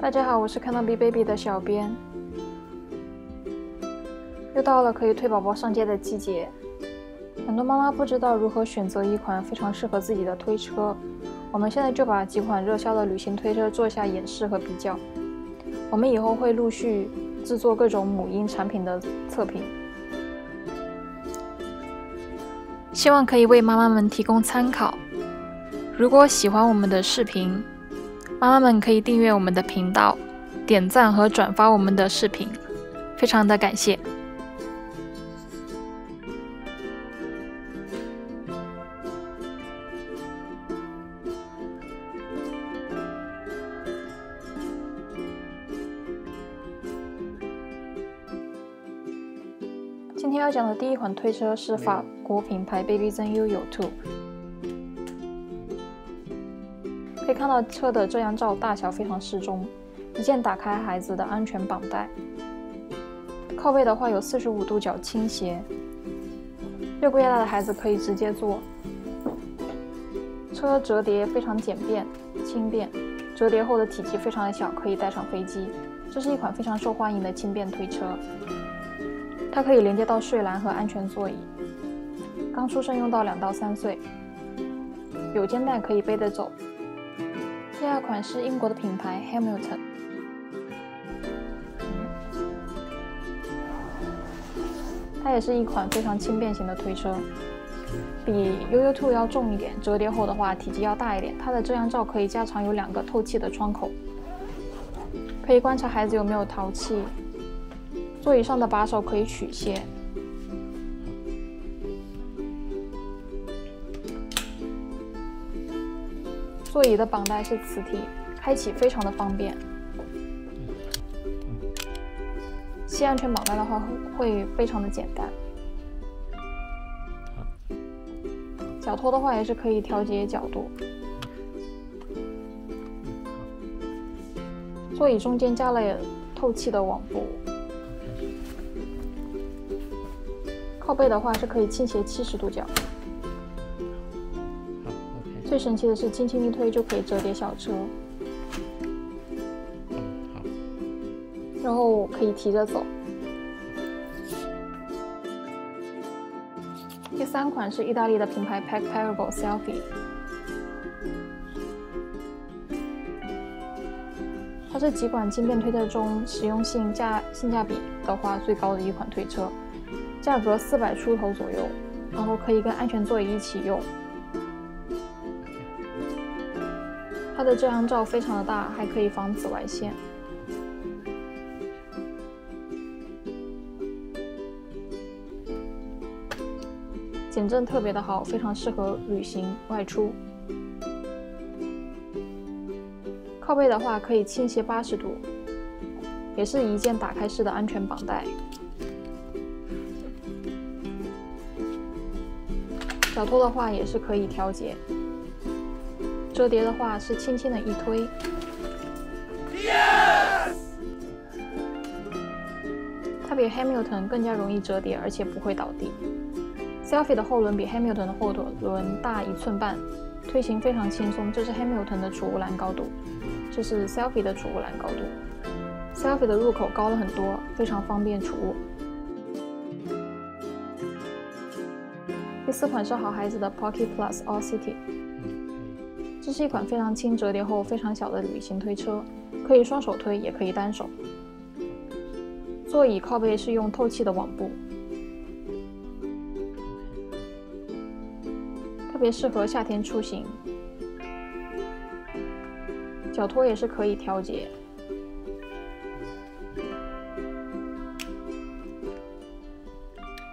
大家好，我是看到 B Baby 的小编。又到了可以推宝宝上街的季节，很多妈妈不知道如何选择一款非常适合自己的推车。我们现在就把几款热销的旅行推车做一下演示和比较。我们以后会陆续制作各种母婴产品的测评，希望可以为妈妈们提供参考。如果喜欢我们的视频，妈妈们可以订阅我们的频道、点赞和转发我们的视频，非常的感谢。今天要讲的第一款推车是法国品牌 Baby Zen Yoyo Two。可以看到车的遮阳罩大小非常适中，一键打开孩子的安全绑带。靠背的话有四十五度角倾斜，六个月大的孩子可以直接坐。车折叠非常简便轻便，折叠后的体积非常的小，可以带上飞机。这是一款非常受欢迎的轻便推车，它可以连接到睡篮和安全座椅。刚出生用到两到三岁，有肩带可以背得走。第二款是英国的品牌 Hamilton，它也是一款非常轻便型的推车，比 Yoyo Two 要重一点，折叠后的话体积要大一点。它的遮阳罩可以加长，有两个透气的窗口，可以观察孩子有没有淘气。座椅上的把手可以取卸。座椅的绑带是磁体，开启非常的方便。系安全绑带的话会非常的简单。脚托的话也是可以调节角度。座椅中间加了透气的网布。靠背的话是可以倾斜七十度角。最神奇的是，轻轻一推就可以折叠小车，然后可以提着走。第三款是意大利的品牌 Pack Parable Selfie，它是几款轻便推车中实用性价性价比的话最高的一款推车，价格四百出头左右，然后可以跟安全座椅一起用。它的遮阳罩非常的大，还可以防紫外线。减震特别的好，非常适合旅行外出。靠背的话可以倾斜八十度，也是一键打开式的安全绑带。脚托的话也是可以调节。折叠的话是轻轻的一推，它比 Hamilton 更加容易折叠，而且不会倒地。Selfie 的后轮比 Hamilton 的后轮大一寸半，推行非常轻松。这是 Hamilton 的储物篮高度，这是 Selfie 的储物篮高度。Selfie 的入口高了很多，非常方便储物。第四款是好孩子的 Pocket Plus All City。这是一款非常轻、折叠后非常小的旅行推车，可以双手推，也可以单手。座椅靠背是用透气的网布，特别适合夏天出行。脚托也是可以调节，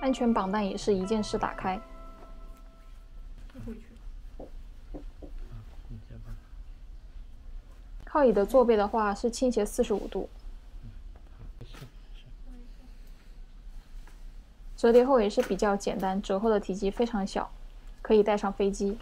安全绑带也是一键式打开。靠椅的坐背的话是倾斜四十五度，折叠后也是比较简单，折后的体积非常小，可以带上飞机。